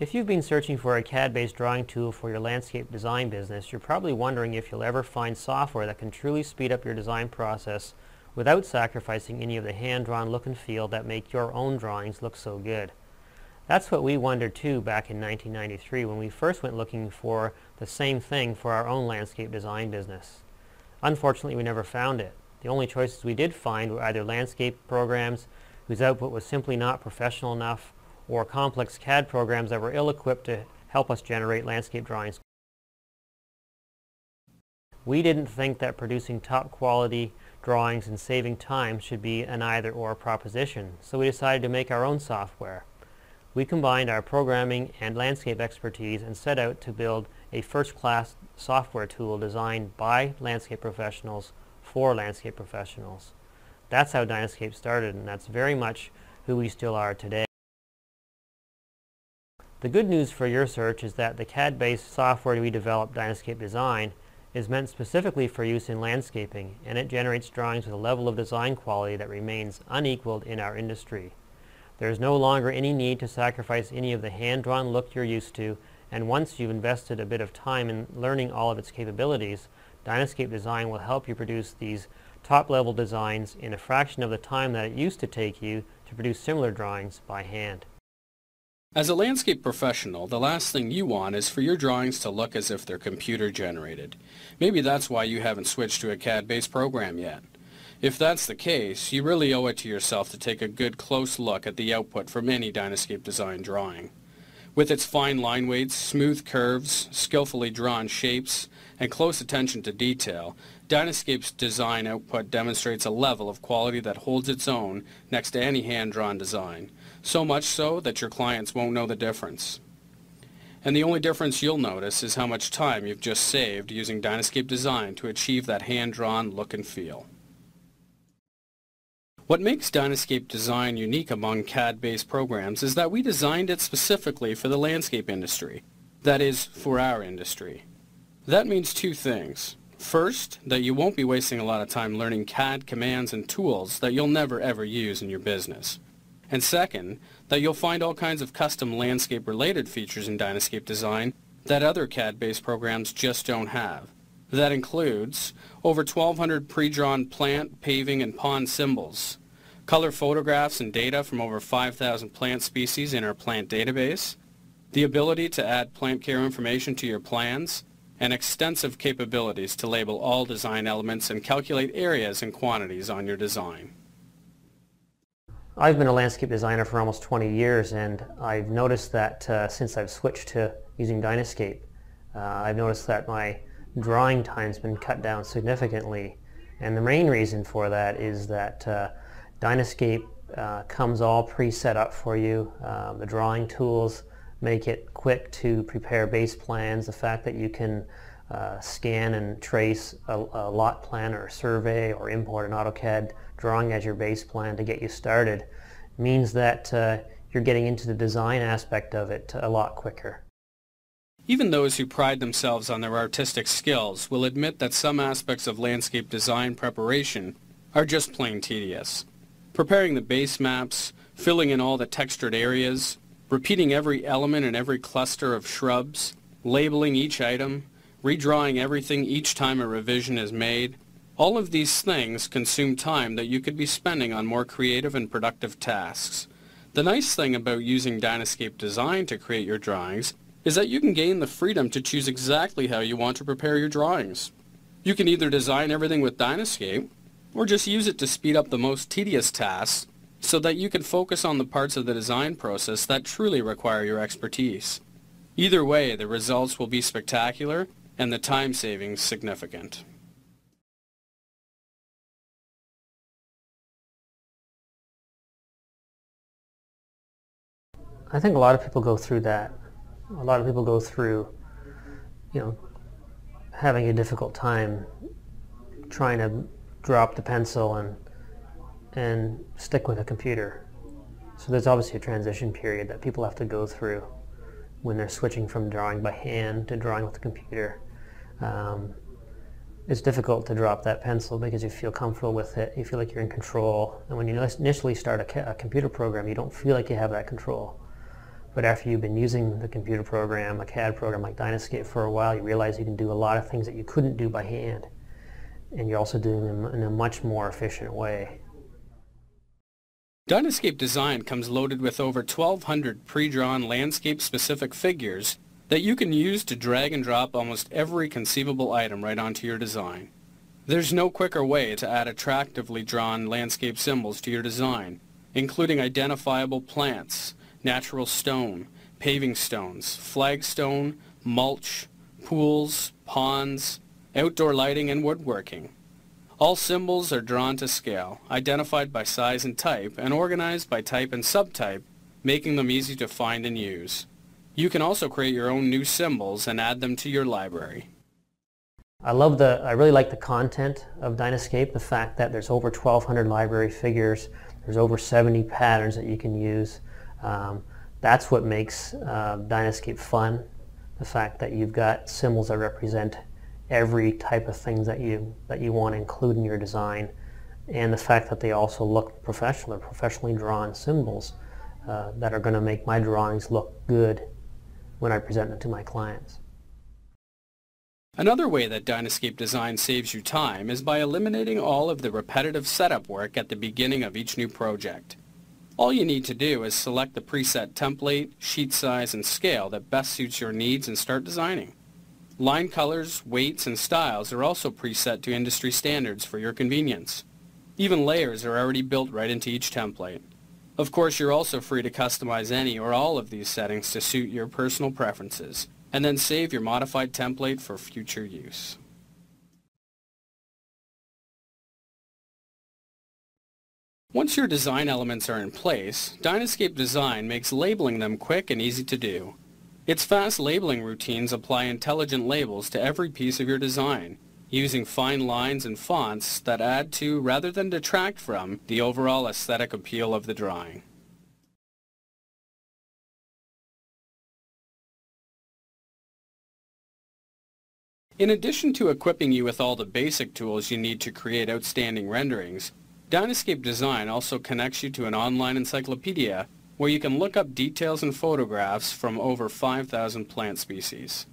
If you've been searching for a CAD-based drawing tool for your landscape design business, you're probably wondering if you'll ever find software that can truly speed up your design process without sacrificing any of the hand-drawn look and feel that make your own drawings look so good. That's what we wondered too back in 1993 when we first went looking for the same thing for our own landscape design business. Unfortunately, we never found it. The only choices we did find were either landscape programs whose output was simply not professional enough or complex CAD programs that were ill-equipped to help us generate landscape drawings. We didn't think that producing top quality drawings and saving time should be an either-or proposition, so we decided to make our own software. We combined our programming and landscape expertise and set out to build a first-class software tool designed by landscape professionals for landscape professionals. That's how Dynascape started, and that's very much who we still are today. The good news for your search is that the CAD-based software we developed, Dynascape Design, is meant specifically for use in landscaping, and it generates drawings with a level of design quality that remains unequaled in our industry. There is no longer any need to sacrifice any of the hand-drawn look you're used to, and once you've invested a bit of time in learning all of its capabilities, Dynascape Design will help you produce these top-level designs in a fraction of the time that it used to take you to produce similar drawings by hand. As a landscape professional, the last thing you want is for your drawings to look as if they're computer generated. Maybe that's why you haven't switched to a CAD-based program yet. If that's the case, you really owe it to yourself to take a good close look at the output from any Dynascape design drawing. With its fine line weights, smooth curves, skillfully drawn shapes, and close attention to detail, Dynascape's design output demonstrates a level of quality that holds its own next to any hand-drawn design so much so that your clients won't know the difference. And the only difference you'll notice is how much time you've just saved using Dynascape Design to achieve that hand-drawn look and feel. What makes Dynascape Design unique among CAD-based programs is that we designed it specifically for the landscape industry. That is, for our industry. That means two things. First, that you won't be wasting a lot of time learning CAD commands and tools that you'll never ever use in your business. And second, that you'll find all kinds of custom landscape-related features in Dynascape Design that other CAD-based programs just don't have. That includes over 1,200 pre-drawn plant, paving, and pond symbols, color photographs and data from over 5,000 plant species in our plant database, the ability to add plant care information to your plans, and extensive capabilities to label all design elements and calculate areas and quantities on your design. I've been a landscape designer for almost 20 years and I've noticed that uh, since I've switched to using Dynascape, uh, I've noticed that my drawing time's been cut down significantly. And the main reason for that is that uh, Dynascape uh, comes all pre-set up for you. Um, the drawing tools make it quick to prepare base plans. The fact that you can uh, scan and trace a, a, lot plan or a survey or import an AutoCAD drawing as your base plan to get you started means that uh, you're getting into the design aspect of it a lot quicker. Even those who pride themselves on their artistic skills will admit that some aspects of landscape design preparation are just plain tedious. Preparing the base maps, filling in all the textured areas, repeating every element in every cluster of shrubs, labeling each item, redrawing everything each time a revision is made. All of these things consume time that you could be spending on more creative and productive tasks. The nice thing about using Dynascape Design to create your drawings is that you can gain the freedom to choose exactly how you want to prepare your drawings. You can either design everything with Dynascape, or just use it to speed up the most tedious tasks so that you can focus on the parts of the design process that truly require your expertise. Either way, the results will be spectacular and the time savings significant. I think a lot of people go through that. A lot of people go through, you know, having a difficult time trying to drop the pencil and and stick with a computer. So there's obviously a transition period that people have to go through when they're switching from drawing by hand to drawing with the computer. Um, it's difficult to drop that pencil because you feel comfortable with it. You feel like you're in control. And when you initially start a, a, computer program, you don't feel like you have that control. But after you've been using the computer program, a CAD program like Dynascape for a while, you realize you can do a lot of things that you couldn't do by hand. And you're also doing them in a much more efficient way. Dynascape Design comes loaded with over 1,200 pre-drawn landscape-specific figures that you can use to drag and drop almost every conceivable item right onto your design. There's no quicker way to add attractively drawn landscape symbols to your design, including identifiable plants, natural stone, paving stones, flagstone, mulch, pools, ponds, outdoor lighting, and woodworking. All symbols are drawn to scale, identified by size and type, and organized by type and subtype, making them easy to find and use. You can also create your own new symbols and add them to your library. I love the, I really like the content of Dynascape, the fact that there's over 1,200 library figures, there's over 70 patterns that you can use. Um, that's what makes uh, Dynascape fun, the fact that you've got symbols that represent every type of things that you, that you want to include in your design, and the fact that they also look professional, they're professionally drawn symbols uh, that are going to make my drawings look good when I present them to my clients. Another way that Dynascape Design saves you time is by eliminating all of the repetitive setup work at the beginning of each new project. All you need to do is select the preset template, sheet size, and scale that best suits your needs and start designing. Line colors, weights, and styles are also preset to industry standards for your convenience. Even layers are already built right into each template. Of course, you're also free to customize any or all of these settings to suit your personal preferences and then save your modified template for future use. Once your design elements are in place, Dynascape Design makes labeling them quick and easy to do. Its fast labeling routines apply intelligent labels to every piece of your design, using fine lines and fonts that add to, rather than detract from, the overall aesthetic appeal of the drawing. In addition to equipping you with all the basic tools you need to create outstanding renderings, Dynascape Design also connects you to an online encyclopedia where you can look up details and photographs from over 5,000 plant species.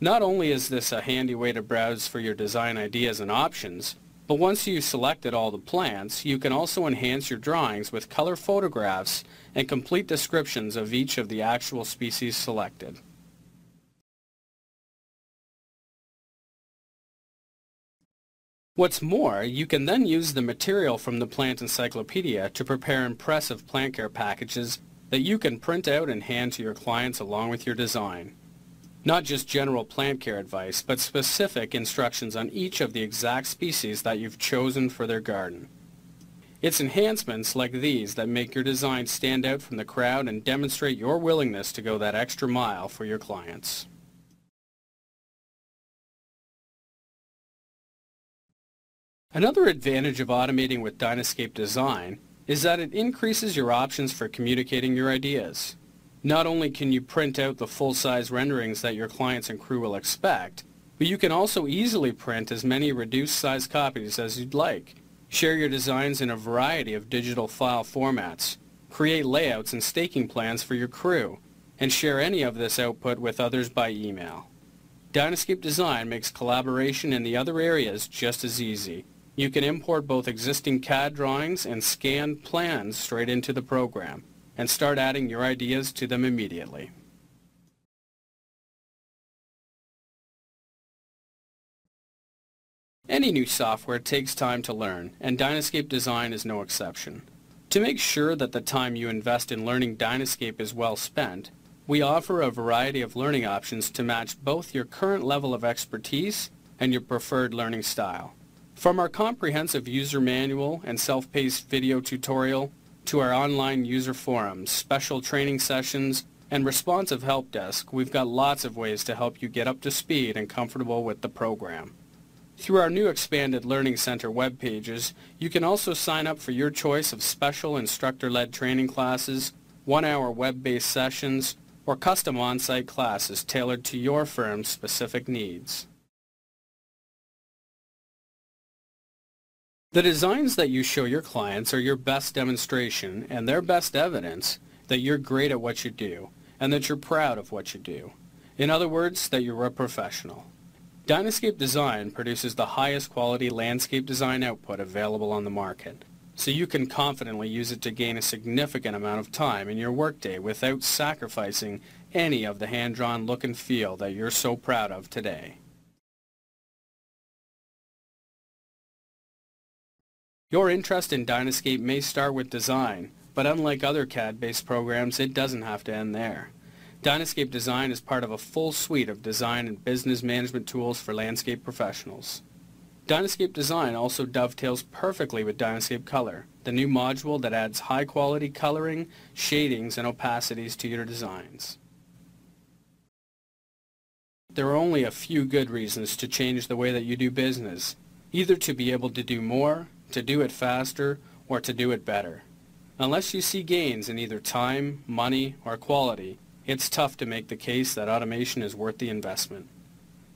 Not only is this a handy way to browse for your design ideas and options, but once you've selected all the plants, you can also enhance your drawings with color photographs and complete descriptions of each of the actual species selected. What's more, you can then use the material from the plant encyclopedia to prepare impressive plant care packages that you can print out and hand to your clients along with your design. Not just general plant care advice, but specific instructions on each of the exact species that you've chosen for their garden. It's enhancements like these that make your design stand out from the crowd and demonstrate your willingness to go that extra mile for your clients. Another advantage of automating with Dynascape Design is that it increases your options for communicating your ideas. Not only can you print out the full-size renderings that your clients and crew will expect, but you can also easily print as many reduced-size copies as you'd like. Share your designs in a variety of digital file formats. Create layouts and staking plans for your crew, and share any of this output with others by email. Dynascape Design makes collaboration in the other areas just as easy. You can import both existing CAD drawings and scanned plans straight into the program and start adding your ideas to them immediately. Any new software takes time to learn, and Dynascape Design is no exception. To make sure that the time you invest in learning Dynascape is well spent, we offer a variety of learning options to match both your current level of expertise and your preferred learning style. From our comprehensive user manual and self-paced video tutorial to our online user forums, special training sessions, and responsive help desk, we've got lots of ways to help you get up to speed and comfortable with the program. Through our new expanded Learning Center web pages, you can also sign up for your choice of special instructor-led training classes, one-hour web-based sessions, or custom on-site classes tailored to your firm's specific needs. The designs that you show your clients are your best demonstration and their best evidence that you're great at what you do and that you're proud of what you do. In other words, that you're a professional. Dynascape Design produces the highest quality landscape design output available on the market, so you can confidently use it to gain a significant amount of time in your workday without sacrificing any of the hand-drawn look and feel that you're so proud of today. Your interest in Dynascape may start with design, but unlike other CAD-based programs, it doesn't have to end there. Dynascape Design is part of a full suite of design and business management tools for landscape professionals. Dynascape Design also dovetails perfectly with Dynascape Color, the new module that adds high-quality coloring, shadings, and opacities to your designs. There are only a few good reasons to change the way that you do business, either to be able to do more, to do it faster, or to do it better. Unless you see gains in either time, money, or quality, it's tough to make the case that automation is worth the investment.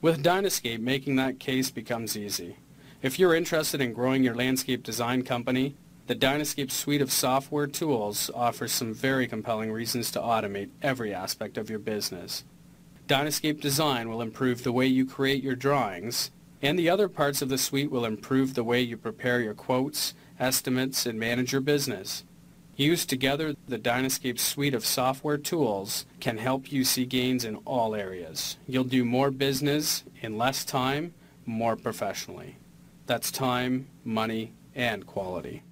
With Dynascape, making that case becomes easy. If you're interested in growing your landscape design company, the Dynascape suite of software tools offers some very compelling reasons to automate every aspect of your business. Dynascape Design will improve the way you create your drawings, and the other parts of the suite will improve the way you prepare your quotes, estimates, and manage your business. Used together, the Dynascape suite of software tools can help you see gains in all areas. You'll do more business in less time, more professionally. That's time, money, and quality.